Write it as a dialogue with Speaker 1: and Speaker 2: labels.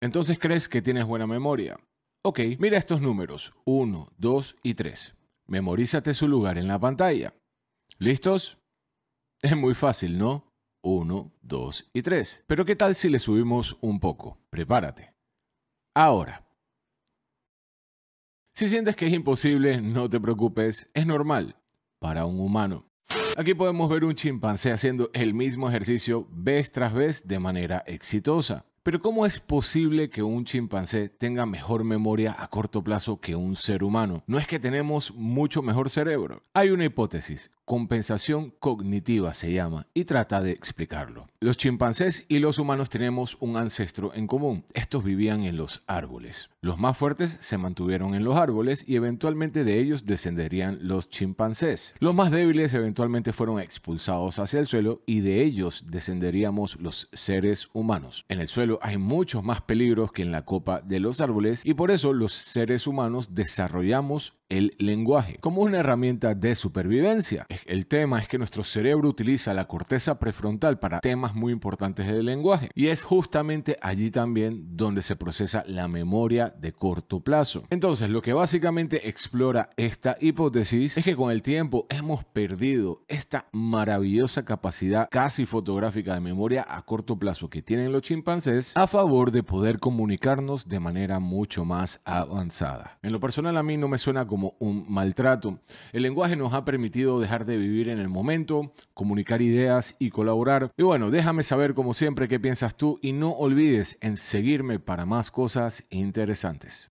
Speaker 1: Entonces crees que tienes buena memoria. Ok, mira estos números, 1, 2 y 3. Memorízate su lugar en la pantalla. ¿Listos? Es muy fácil, ¿no? 1, 2 y 3. Pero ¿qué tal si le subimos un poco? Prepárate. Ahora. Si sientes que es imposible, no te preocupes, es normal para un humano. Aquí podemos ver un chimpancé haciendo el mismo ejercicio vez tras vez de manera exitosa. Pero ¿cómo es posible que un chimpancé tenga mejor memoria a corto plazo que un ser humano? No es que tenemos mucho mejor cerebro. Hay una hipótesis compensación cognitiva se llama, y trata de explicarlo. Los chimpancés y los humanos tenemos un ancestro en común. Estos vivían en los árboles. Los más fuertes se mantuvieron en los árboles y eventualmente de ellos descenderían los chimpancés. Los más débiles eventualmente fueron expulsados hacia el suelo y de ellos descenderíamos los seres humanos. En el suelo hay muchos más peligros que en la copa de los árboles y por eso los seres humanos desarrollamos el lenguaje como una herramienta de supervivencia. El tema es que nuestro cerebro utiliza la corteza prefrontal para temas muy importantes del lenguaje y es justamente allí también donde se procesa la memoria de corto plazo. Entonces, lo que básicamente explora esta hipótesis es que con el tiempo hemos perdido esta maravillosa capacidad casi fotográfica de memoria a corto plazo que tienen los chimpancés a favor de poder comunicarnos de manera mucho más avanzada. En lo personal a mí no me suena como un maltrato. El lenguaje nos ha permitido dejar de vivir en el momento, comunicar ideas y colaborar. Y bueno, déjame saber como siempre qué piensas tú y no olvides en seguirme para más cosas interesantes.